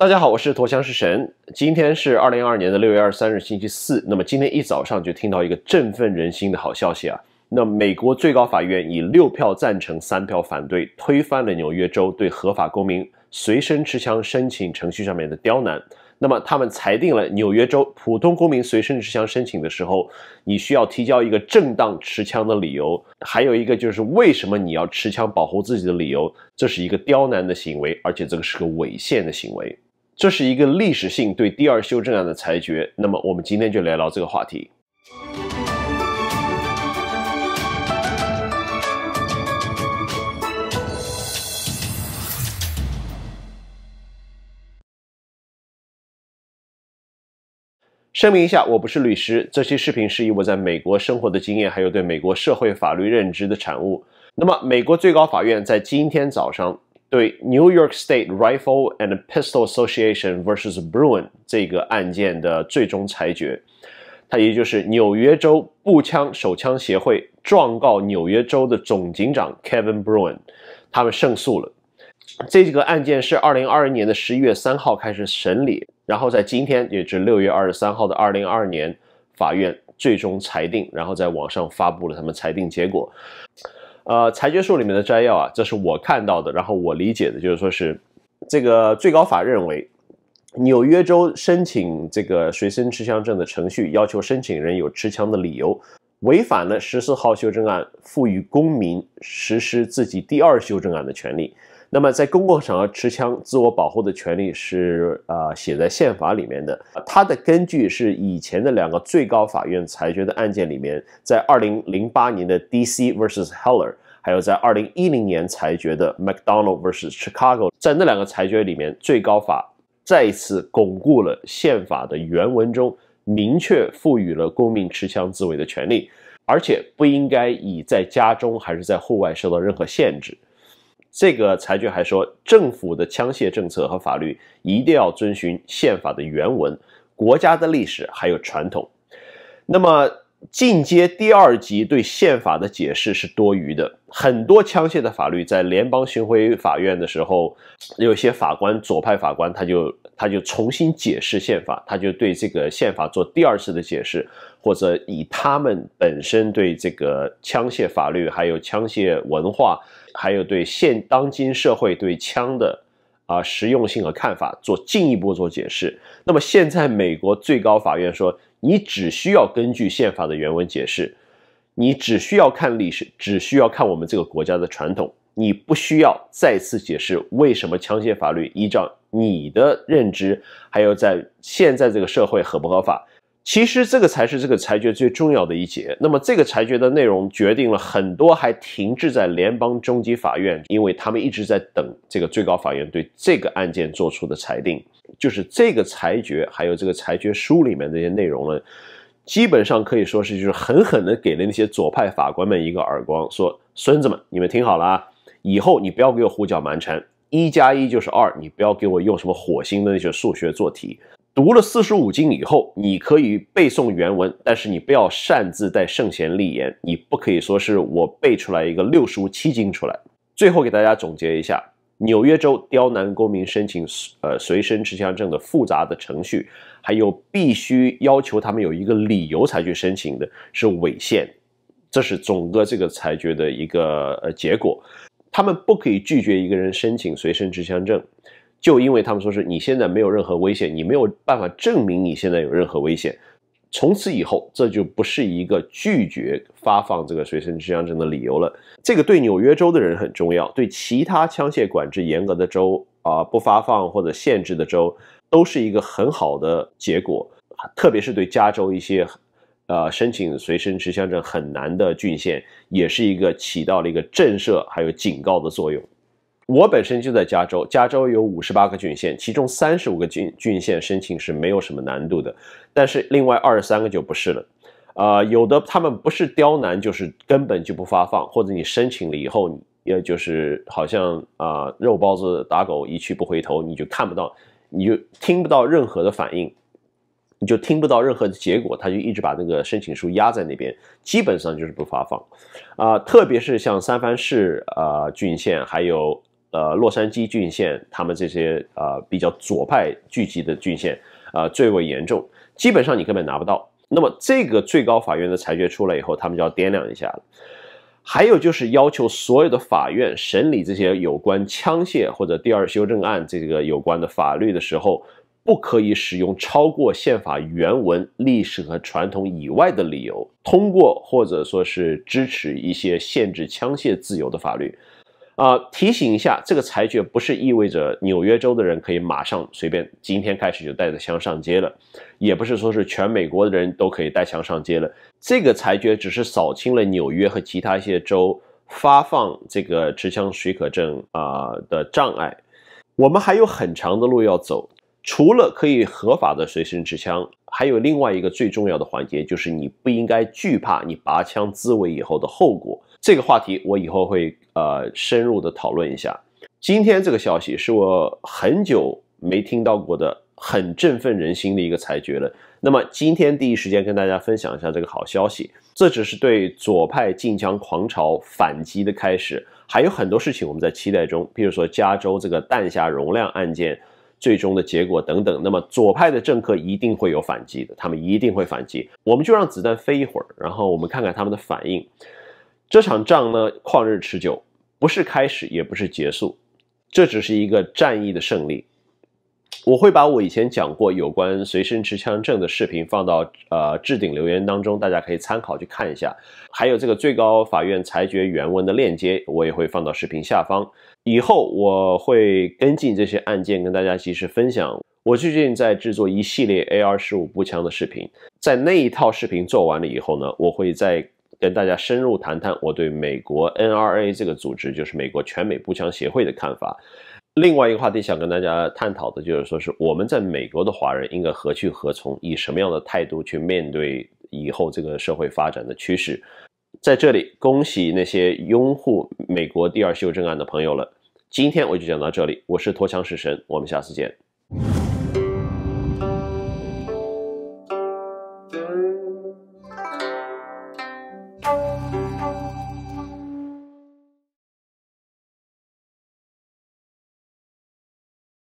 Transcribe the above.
大家好，我是驼枪是神。今天是二零二二年的六月二十三日，星期四。那么今天一早上就听到一个振奋人心的好消息啊！那美国最高法院以六票赞成、三票反对，推翻了纽约州对合法公民随身持枪申请程序上面的刁难。那么他们裁定了纽约州普通公民随身持枪申请的时候，你需要提交一个正当持枪的理由，还有一个就是为什么你要持枪保护自己的理由。这是一个刁难的行为，而且这个是个违宪的行为。这是一个历史性对第二修正案的裁决。那么，我们今天就聊聊这个话题。声明一下，我不是律师。这期视频是以我在美国生活的经验，还有对美国社会法律认知的产物。那么，美国最高法院在今天早上。对 New York State Rifle and Pistol Association vs. Bruin 这个案件的最终裁决，它也就是纽约州步枪手枪协会状告纽约州的总警长 Kevin Bruin，他们胜诉了。这几个案件是二零二一年的十一月三号开始审理，然后在今天，也就是六月二十三号的二零二二年，法院最终裁定，然后在网上发布了他们裁定结果。呃，裁决书里面的摘要啊，这是我看到的，然后我理解的就是说是这个最高法认为，纽约州申请这个随身持枪证的程序要求申请人有持枪的理由，违反了十四号修正案赋予公民实施自己第二修正案的权利。那么，在公共场合持枪自我保护的权利是啊写在宪法里面的。它的根据是以前的两个最高法院裁决的案件里面，在二零零八年的 D.C. versus Heller，还有在二零一零年裁决的 McDonald vs. Chicago，在那两个裁决里面，最高法再一次巩固了宪法的原文中明确赋予了公民持枪自卫的权利，而且不应该以在家中还是在户外受到任何限制。这个裁决还说，政府的枪械政策和法律一定要遵循宪法的原文、国家的历史还有传统。那么，进阶第二级对宪法的解释是多余的。很多枪械的法律在联邦巡回法院的时候，有些法官左派法官他就他就重新解释宪法，他就对这个宪法做第二次的解释，或者以他们本身对这个枪械法律还有枪械文化。还有对现当今社会对枪的啊实用性和看法做进一步做解释。那么现在美国最高法院说，你只需要根据宪法的原文解释，你只需要看历史，只需要看我们这个国家的传统，你不需要再次解释为什么枪械法律依照你的认知，还有在现在这个社会合不合法。其实这个才是这个裁决最重要的一节。那么这个裁决的内容决定了很多还停滞在联邦中级法院，因为他们一直在等这个最高法院对这个案件做出的裁定。就是这个裁决还有这个裁决书里面这些内容呢，基本上可以说是就是狠狠的给了那些左派法官们一个耳光，说孙子们，你们听好了啊，以后你不要给我胡搅蛮缠，一加一就是二，你不要给我用什么火星的那些数学做题。读了四书五经以后，你可以背诵原文，但是你不要擅自带圣贤立言。你不可以说是我背出来一个六书七经出来。最后给大家总结一下：纽约州刁难公民申请呃随身持枪证的复杂的程序，还有必须要求他们有一个理由才去申请的，是违宪。这是总个这个裁决的一个呃结果。他们不可以拒绝一个人申请随身持枪证。就因为他们说是你现在没有任何危险，你没有办法证明你现在有任何危险，从此以后这就不是一个拒绝发放这个随身持枪证的理由了。这个对纽约州的人很重要，对其他枪械管制严格的州啊不发放或者限制的州都是一个很好的结果，特别是对加州一些呃申请随身持枪证很难的郡县，也是一个起到了一个震慑还有警告的作用。我本身就在加州，加州有五十八个郡县，其中三十五个郡郡县申请是没有什么难度的，但是另外二十三个就不是了。啊，有的他们不是刁难，就是根本就不发放，或者你申请了以后，也就是好像啊肉包子打狗一去不回头，你就看不到，你就听不到任何的反应，你就听不到任何的结果，他就一直把那个申请书压在那边，基本上就是不发放。啊，特别是像三藩市啊郡县还有。呃洛杉矶郡县，他们这些呃比较左派聚集的郡县，呃最为严重，基本上你根本拿不到。那么这个最高法院的裁决出来以后，他们就要掂量一下了。还有就是要求所有的法院审理这些有关枪械或者第二修正案这个有关的法律的时候。不可以使用超过宪法原文、历史和传统以外的理由通过或者说是支持一些限制枪械自由的法律。啊，提醒一下，这个裁决不是意味着纽约州的人可以马上随便今天开始就带着枪上街了，也不是说是全美国的人都可以带枪上街了。这个裁决只是扫清了纽约和其他一些州发放这个持枪许可证啊的障碍。我们还有很长的路要走。除了可以合法的随身持枪，还有另外一个最重要的环节，就是你不应该惧怕你拔枪自卫以后的后果。这个话题我以后会呃深入的讨论一下。今天这个消息是我很久没听到过的，很振奋人心的一个裁决了。那么今天第一时间跟大家分享一下这个好消息。这只是对左派禁枪狂潮反击的开始，还有很多事情我们在期待中，比如说加州这个弹匣容量案件。最终的结果等等，那么左派的政客一定会有反击的，他们一定会反击。我们就让子弹飞一会儿，然后我们看看他们的反应。这场仗呢，旷日持久，不是开始，也不是结束，这只是一个战役的胜利。我会把我以前讲过有关随身持枪证的视频放到呃置顶留言当中，大家可以参考去看一下。还有这个最高法院裁决原文的链接，我也会放到视频下方。以后我会跟进这些案件，跟大家及时分享。我最近在制作一系列 AR 十五步枪的视频，在那一套视频做完了以后呢，我会再跟大家深入谈谈我对美国 NRA 这个组织，就是美国全美步枪协会的看法。另外一个话题想跟大家探讨的就是说，是我们在美国的华人应该何去何从，以什么样的态度去面对以后这个社会发展的趋势。在这里，恭喜那些拥护美国第二修正案的朋友了。今天我就讲到这里，我是脱枪式神，我们下次见。